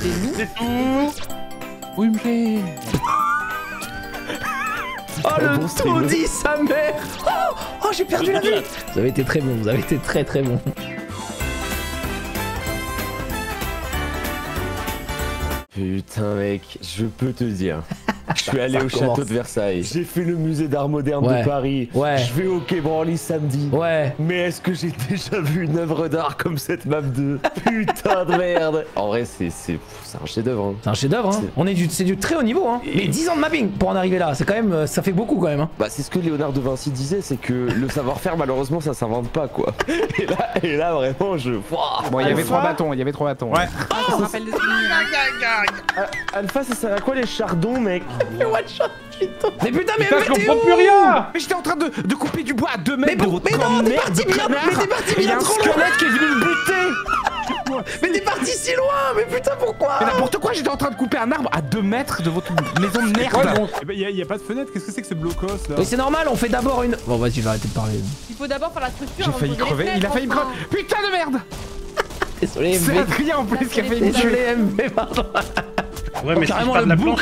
C'est tout Oui, me plaît. Oh bon le stream. taudis sa mère Oh, oh j'ai perdu la vie Vous avez été très bon, vous avez été très très bon. Putain mec, je peux te dire. Je suis allé Ça au commence. château de Versailles. J'ai fait le musée d'art moderne Ouais. de Paris. Ouais. Je vais au Quai Branly samedi. Ouais. Mais est-ce que j'ai déjà vu une œuvre d'art comme cette map 2 Putain de merde En vrai, c'est c'est c'est un chef-d'œuvre. hein. C'est un chef-d'œuvre, hein. C'est- On est du, c'est du très haut niveau, hein. Mais 10 ans de mapping pour en arriver là, c'est quand même, euh, ça fait beaucoup quand même, hein. Bah, c'est ce que Léonard de Vinci disait, c'est que le savoir-faire, malheureusement, ça s'invente pas, quoi. Et là, et là vraiment, je. Bon, il y avait trois bâtons, il y avait trois bâtons. Ouais. Je me rappelle des souvenirs. Alpha, ça sert à quoi les chardons, mec? Mais one shot, putain. Mais putain, mais Putain, je mais comprends plus rien Mais j'étais en train de, de couper du bois à 2 Mais, mètres de pour- votre mais non, de t'es parti de bien, mais t'es parti Il y a bien un trop loin squelette qui est venu me buter Mais t'es parti si loin, mais putain pourquoi Mais n'importe quoi, j'étais en train de couper un arbre à 2 mètres de votre maison de merde bon. Eh ben, y a, y a pas de fenêtre, qu'est-ce que c'est que ce blocos là Oui c'est normal, on fait d'abord une... Bon vas-y, je vais arrêter de parler. Il faut d'abord faire la structure. J'ai de failli crever, il a failli me crever Putain de merde Désolé C'est. Adrien en plus qui a failli me tuer Désolé MV, pardon. Ouais, mais si je Carrément pars le de la planche,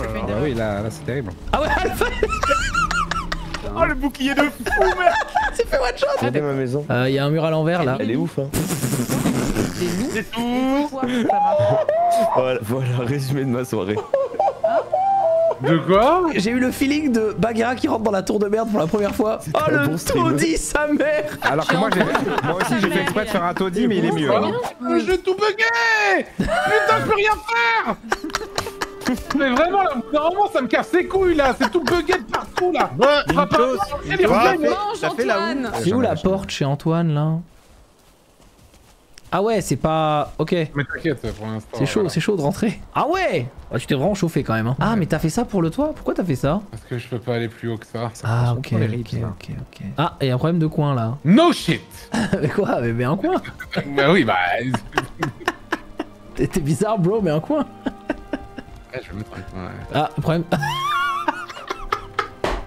Ah bah oui, là, là c'est terrible. Ah ouais, Alpha, Oh le bouclier de fou, mec c'est fait one shot Regardez ma maison. Euh, y a un mur à l'envers là. Elle est ouf, hein. C'est tout Quoi, ça marche. Voilà, voilà, résumé de ma soirée. De quoi J'ai eu le feeling de Bagheera qui rentre dans la tour de merde pour la première fois. Oh le bon taudis sa mère Alors que moi, j'ai- moi aussi j'ai fait exprès de faire un taudis, mais il est mieux. hein. Le jeu tout bugué Putain, je peux rien faire Mais vraiment, là, normalement, ça me casse les couilles, là C'est tout bugué de partout, là Bah, fait- fait la Antoine C'est où la porte chez Antoine là? Ah ouais, c'est pas... Ok. Mais t'inquiète, pour l'instant. C'est chaud, voilà. c'est chaud de rentrer. Ah ouais Ah, Tu t'es vraiment chauffé quand même. Hein. Ah mais t'as fait ça pour le toit? Pourquoi t'as fait ça? Parce que je peux pas aller plus haut que ça. Ah ok, ok, ok, ok. Ah, et un problème de coin là. No shit mais quoi mais, mais un coin? Bah oui, bah... T'es bizarre bro, mais un coin Ouais, je vais mettre un coin, ouais. Ah, problème...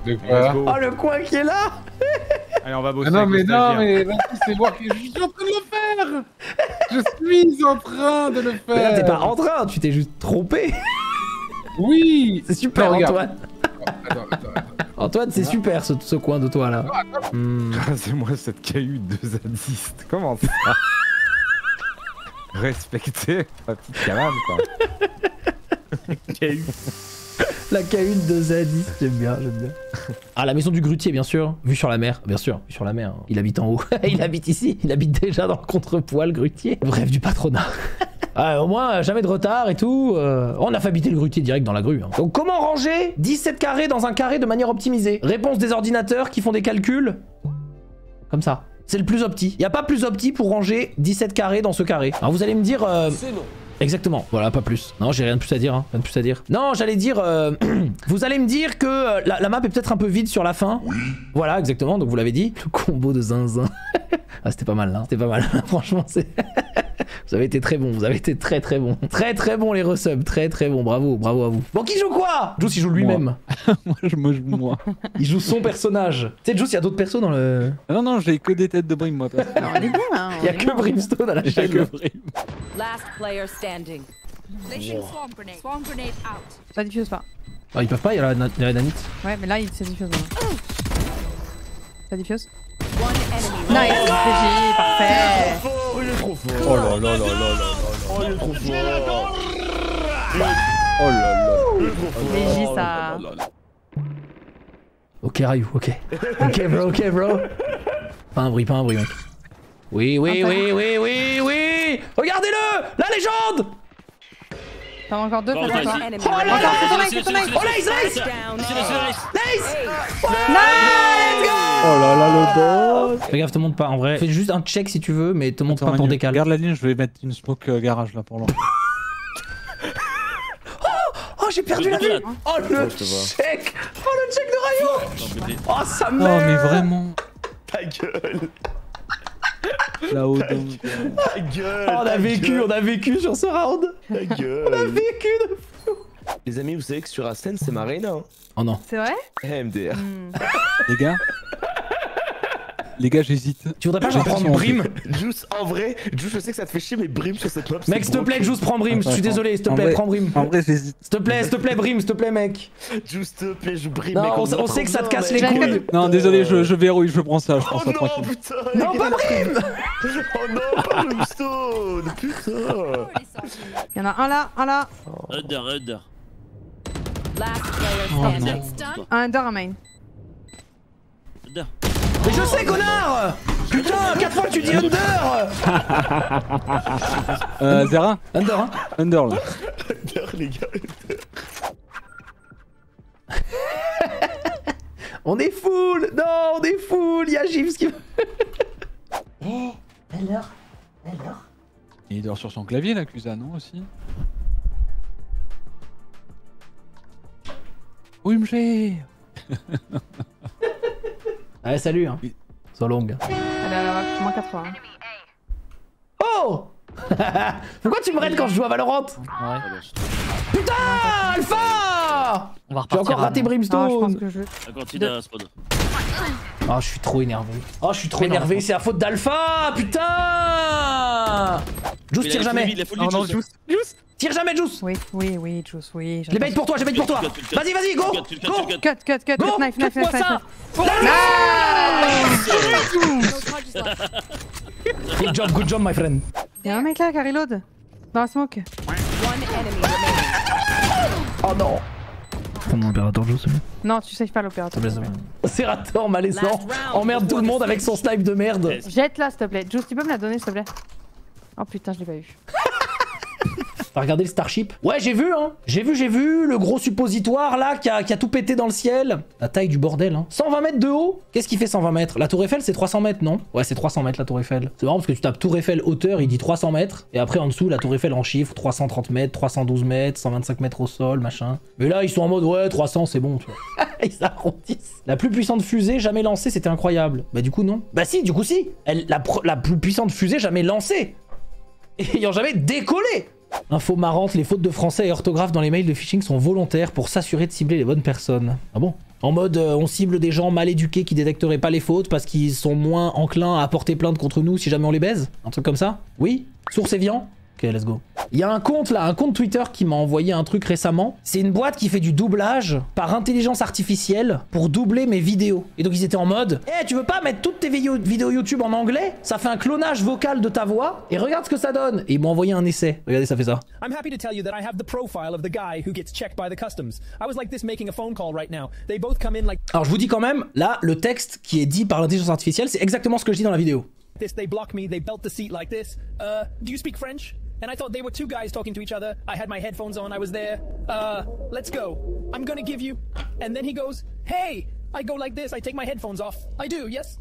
De quoi Oh le coin qui est là Allez, on va bosser. Ah non, mais non, mais vas-y, c'est moi qui... Je suis en train de le faire Je suis en train de le faire Mais là t'es pas en train, tu t'es juste trompé Oui C'est super Non. Antoine Attends, attends, attends. Antoine, c'est super ce, ce coin de toi là. Hmm. C'est moi cette caillou de zadiste. Comment ça Respectez ma petite cabane, quoi. La cahute de Zadis, j'aime bien, j'aime bien. Ah, la maison du grutier, bien sûr. Vue sur la mer, bien sûr, vue sur la mer. hein. Il habite en haut. il habite ici, il habite déjà dans le contrepoids, le grutier. Bref, du patronat. Ah, au moins, jamais de retard et tout. euh, on a fait habiter le grutier direct dans la grue. hein. Donc, comment ranger 17 carrés dans un carré de manière optimisée? Réponse des ordinateurs qui font des calculs. Comme ça. C'est le plus opti. Y a pas plus opti pour ranger 17 carrés dans ce carré. Alors, vous allez me dire. euh, Exactement, voilà, pas plus. Non, j'ai rien de plus à dire, hein. rien de plus à dire. Non, j'allais dire, euh, vous allez me dire que euh, la, la map est peut-être un peu vide sur la fin. Voilà, exactement, donc vous l'avez dit. Le combo de zinzin. ah, c'était pas mal, là. C'était pas mal, franchement, c'est... vous avez été très bon, vous avez été très très bon. Très très bon les resubs, très très bon, bravo, bravo à vous. Bon, qui joue quoi? Juice, il joue lui-même. Moi, je me joue moi. Il joue son personnage. Tu sais, Juice, il y a d'autres persos dans le... Ah Non, non, j'ai que des têtes de brime, moi. on est bien, hein. Il y a que bien. Brimstone à la J'ai que chaîne. brime. Last player standing. Out. Ça diffuse pas. Ah, ils peuvent pas, il y a la, il y a la nanite. Ouais, mais là, il ça diffuse. maintenant. Ça diffuse One enemy. Nice, Oh là là là là là là. Oh, il est trop fort Oh là là. GG, ça. Ok, Rayou, ok. Ok, bro, ok, bro. Pas un bruit, pas un bruit, mec. Oui, oui, Ah, oui, oui, oui, oui Regardez-le La légende T'en as encore deux, enemy. Oh là là. Oh, nice, nice. Nice Oh là là, le boss Fais gaffe, te monte pas, en vrai. Fais juste un check si tu veux, mais te monte pas pour décaler. Garde la ligne, je vais mettre une smoke euh, garage là pour l'an. Oh, j'ai perdu la vie Oh, le check Oh, le check de Rayo Oh, sa Oh, mère mais vraiment Ta gueule Là-haut, donc. Ta gueule Oh, on a ta vécu, gueule, on a vécu sur ce round Ta gueule On a vécu de... Les amis, vous savez que sur Ascend, c'est Marina, hein Oh non. C'est vrai? Eh, MDR. Hmm. Les gars Les gars, j'hésite. Tu voudrais pas J'ai genre prendre pas son- Brim Juice, en vrai, Juice, je sais que ça te fait chier, mais Brim sur cette map. Mec, s'il te plaît. Juice, prends Brim. Je suis désolé, s'il te plaît, prends Brim. En vrai, j'hésite. S'il te plaît, s'il te plaît, Brim, s'il te plaît, mec. Juice, s'il te plaît, je Brim. Non, mec, on, sait que ça te casse les couilles. Non, désolé, je, je verrouille, je prends ça, je prends Oh ça tranquille. putain Non, pas Brim Oh non, pas Brimstone Putain Il y en a un là, un là, Under, under. Last player standing. un under, un main. Under. Mais je sais, connard Putain, 4 fois que tu dis Under Euh, Zera Under, hein Under là. Under, les gars. On est full Non, on est full Y'a Gibbs qui... Il dort sur son clavier, l'accusat, non aussi OMG Ouais, salut, hein. So long. Elle est à la moins 80. Oh Pourquoi tu me raides quand je joue à Valorant? Putain Alpha On va J'ai repartir. encore raté là, non Ah, je Brimstone. Oh, je suis trop énervé. Oh, je suis trop Mais énervé, c'est la faute d'Alpha Putain Juice, tire jamais vie, il a full Non, vie, non, Juice. Juice Tire jamais, Juice Oui, oui, oui, Juice, oui. Je les bait pour toi, je bait pour toi. Vas-y, vas-y, go cut, Go cut, Cut, cut, knife, knife, knife. Good job, good job, my friend. Il y a un mec là qui reload. Dans la smoke. One enemy remaining. Oh non Prends mon opérateur, Juice, Non, tu sais pas l'opérateur. Serrator malaisant emmerde tout le monde avec son snipe de merde. Yes. Jette-la, s'il te plaît. Juice, tu peux me la donner, s'il te plaît? Oh putain, je l'ai pas eu. T'as regardé le Starship Ouais, j'ai vu, hein. J'ai vu, j'ai vu le gros suppositoire là qui a, qui a tout pété dans le ciel. La taille du bordel, hein. 120 mètres de haut Qu'est-ce qui fait 120 mètres? La Tour Eiffel, c'est 300 mètres, non? Ouais, c'est 300 mètres la Tour Eiffel. C'est marrant parce que tu tapes Tour Eiffel hauteur, il dit 300 mètres. Et après, en dessous, la Tour Eiffel en chiffres 330 mètres, 312 mètres, 125 mètres au sol, machin. Mais là, ils sont en mode ouais, 300, c'est bon, tu vois. ils arrondissent. La plus puissante fusée jamais lancée, c'était incroyable. Bah, du coup, non. Bah, si, du coup, si. Elle, la, la plus puissante fusée jamais lancée. Ayant jamais décollé. Info marrante, les fautes de français et orthographe dans les mails de phishing sont volontaires pour s'assurer de cibler les bonnes personnes. Ah bon? En mode, euh, on cible des gens mal éduqués qui détecteraient pas les fautes parce qu'ils sont moins enclins à porter plainte contre nous si jamais on les baise? Un truc comme ça? Oui? Source Evian Ok, let's go. Il y a un compte là, un compte Twitter qui m'a envoyé un truc récemment. C'est une boîte qui fait du doublage par intelligence artificielle pour doubler mes vidéos. Et donc ils étaient en mode Eh, tu veux pas mettre toutes tes vidéos, vidéos YouTube en anglais? Ça fait un clonage vocal de ta voix et regarde ce que ça donne. Et ils m'ont envoyé un essai. Regardez, ça fait ça. I'm happy to tell you that I have the profile of the guy who gets checked by the customs. I was like this making a phone call right now. They both come in like Alors je vous dis quand même, là, le texte qui est dit par l'intelligence artificielle, c'est exactement ce que je dis dans la vidéo. this, they block me, they belt the seat like this. Uh, do you speak French? And I thought they were two guys talking to each other. I had my headphones on, I was there. Uh, let's go. I'm gonna give you. And then he goes, Hey! I go like this, I take my headphones off. I do, yes?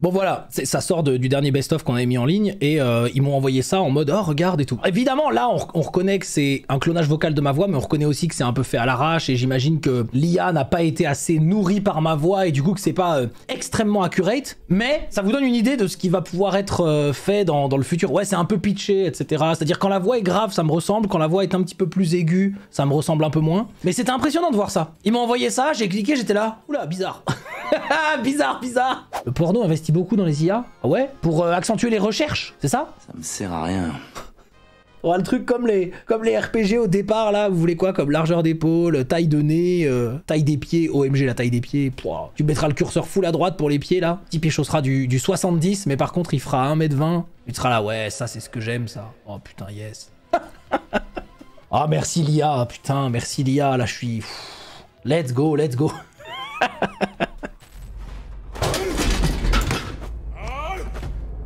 Bon voilà, ça sort du dernier best-of qu'on avait mis en ligne et euh, ils m'ont envoyé ça en mode oh regarde et tout. Évidemment là on, on reconnaît que c'est un clonage vocal de ma voix mais on reconnaît aussi que c'est un peu fait à l'arrache et j'imagine que l'IA n'a pas été assez nourrie par ma voix et du coup que c'est pas euh, extrêmement accurate mais ça vous donne une idée de ce qui va pouvoir être euh, fait dans, dans le futur. Ouais c'est un peu pitché etc. C'est-à-dire quand la voix est grave ça me ressemble, quand la voix est un petit peu plus aiguë ça me ressemble un peu moins. Mais c'était impressionnant de voir ça. Ils m'ont envoyé ça, j'ai cliqué j'étais là, oula bizarre. bizarre, bizarre. Le porno investit beaucoup dans les IA. Ah ouais? Pour euh, accentuer les recherches, c'est ça? Ça me sert à rien. Ouais, le truc comme les, comme les RPG au départ, là, vous voulez quoi Comme largeur d'épaule, taille de nez, euh, taille des pieds, OMG la taille des pieds. Pouah. Tu mettras le curseur full à droite pour les pieds, là. Petit pied sera du, du 70, mais par contre, il fera 1m20. Tu seras là, ouais, ça, c'est ce que j'aime, ça. Oh putain, yes. Ah, merci l'IA, putain, merci l'IA, là, je suis... Let's go, let's go.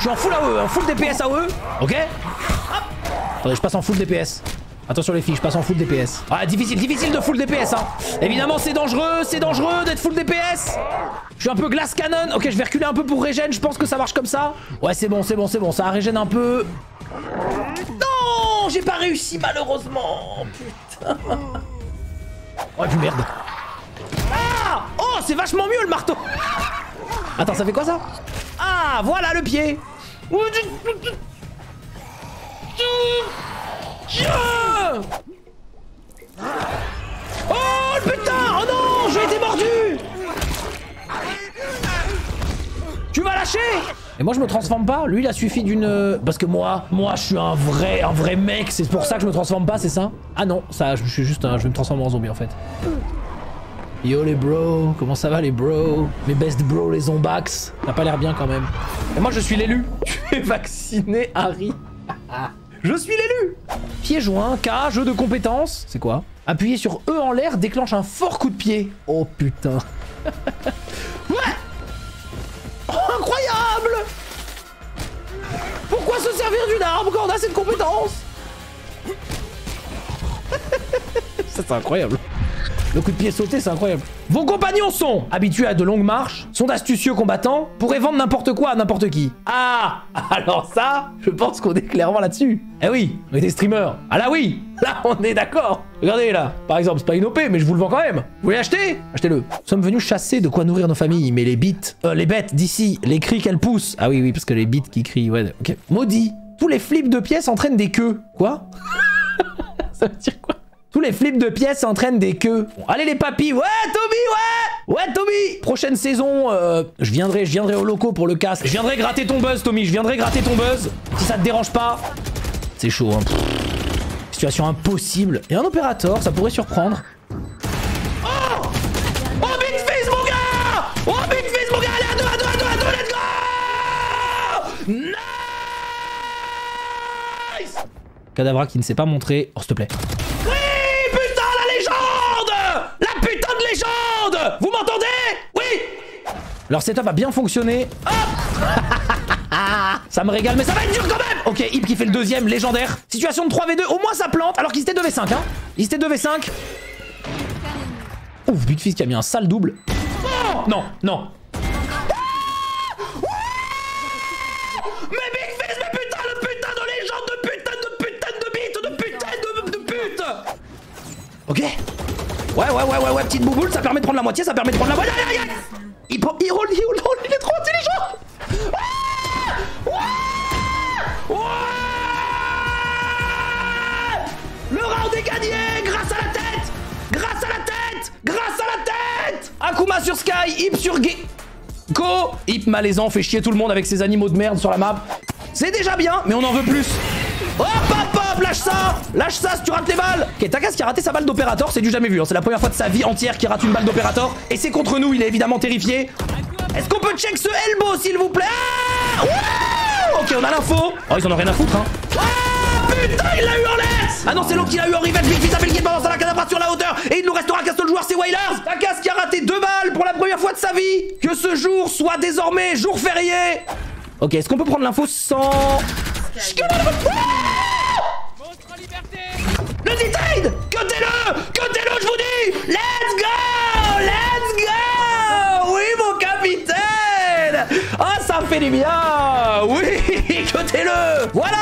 Je suis en full AE, en full DPS AE, ok Hop Attendez, je passe en full DPS. Attention les filles, je passe en full DPS. Ah, difficile, difficile de full DPS, hein Évidemment, c'est dangereux, c'est dangereux d'être full DPS Je suis un peu glace cannon. Ok, je vais reculer un peu pour régène. Je pense que ça marche comme ça. Ouais, c'est bon, c'est bon, c'est bon. Ça régène un peu. Non J'ai pas réussi malheureusement. Putain. Oh, du merde. Ah Oh, c'est vachement mieux le marteau. Attends, ça fait quoi ça? Ah, voilà le pied. Oh putain Oh non J'ai été mordu. Tu vas lâcher Et moi je me transforme pas. Lui il a suffi d'une... Parce que moi, moi je suis un vrai, un vrai mec, c'est pour ça que je me transforme pas, c'est ça? Ah non, ça, je suis juste un... Je vais me transformer en zombie en fait. Yo les bros, comment ça va les bros? Mes best bros les zombax? T'as pas l'air bien quand même. Et moi je suis l'élu Tu es vacciné Harry Je suis l'élu Pied joint, K, jeu de compétences. C'est quoi? Appuyer sur E en l'air déclenche un fort coup de pied. Oh putain. ouais Oh, Incroyable Pourquoi se servir d'une arme quand on a cette compétence? Ça c'est incroyable. Le coup de pied sauté, c'est incroyable. Vos compagnons sont habitués à de longues marches, sont d'astucieux combattants, pourraient vendre n'importe quoi à n'importe qui. Ah Alors ça, je pense qu'on est clairement là-dessus. Eh oui, on est des streamers. Ah là oui Là, on est d'accord. Regardez là, par exemple, c'est pas une OP, mais je vous le vends quand même. Vous voulez acheter? Achetez-le. Nous sommes venus chasser de quoi nourrir nos familles, mais les bites, euh, les bêtes d'ici, les cris qu'elles poussent. Ah oui, oui, parce que les bites qui crient, ouais, ok. Maudit, tous les flips de pièces entraînent des queues. Quoi? Ça veut dire quoi? Tous les flips de pièces entraînent des queues. Bon, allez les papis, ouais Tommy, ouais Ouais Tommy Prochaine saison, euh, je viendrai, je viendrai au locaux pour le casque. Je viendrai gratter ton buzz Tommy, je viendrai gratter ton buzz. Si ça te dérange pas. C'est chaud hein. Situation impossible. Et un opérateur, ça pourrait surprendre. Oh Oh Big Fizz mon gars Oh Big Fizz mon gars, allez à deux, à deux, à deux, à deux, let's go Nice Cadavra qui ne s'est pas montré. Oh s'il te plaît. Oui Putain la légende La putain de légende Vous m'entendez Oui Leur setup a bien fonctionné. Hop Ça me régale, mais ça va être dur quand même Ok, Hip qui fait le deuxième, légendaire. Situation de 3v2, au moins ça plante, alors qu'ils étaient 2v5, hein. Ils étaient 2v5. Ouf, Big Fizz qui a mis un sale double. Oh non, non. Mais Big Fizz, mais putain, le putain de légende, de putain, de putain de bite, de putain de, de pute Ok Ouais, ouais, ouais, ouais, ouais, petite bouboule, ça permet de prendre la moitié, ça permet de prendre la moitié. Il, il il est trop intelligent Le round est gagné grâce à la tête Grâce à la tête Grâce à la tête Akuma sur Sky, Hip sur Gay. Go Hip malaisant fait chier tout le monde avec ses animaux de merde sur la map. C'est déjà bien, mais on en veut plus. Hop hop Lâche ça Lâche ça si tu rates les balles Ok, Takas qui a raté sa balle d'opérateur, c'est du jamais vu. hein. C'est la première fois de sa vie entière qu'il rate une balle d'opérateur. Et c'est contre nous, il est évidemment terrifié. Est-ce qu'on peut check ce elbow, s'il vous plaît Ah Wouh Ok, on a l'info. Oh, ils en ont rien à foutre, hein. Ah putain, il l'a eu en l'air Ah non, c'est l'autre qui l'a eu en revenge. Big Fizz appelle qui balance à la cadavre sur la hauteur. Et il nous restera qu'un seul joueur, c'est Wailers. Takas qui a raté deux balles pour la première fois de sa vie. Que ce jour soit désormais jour férié. Ok, est-ce qu'on peut prendre l'info sans... Le D-Trade Cotez-le Cotez-le, je vous dis Let's go Let's go Oui, mon capitaine Ah, ça fait du bien Oui Cotez-le Voilà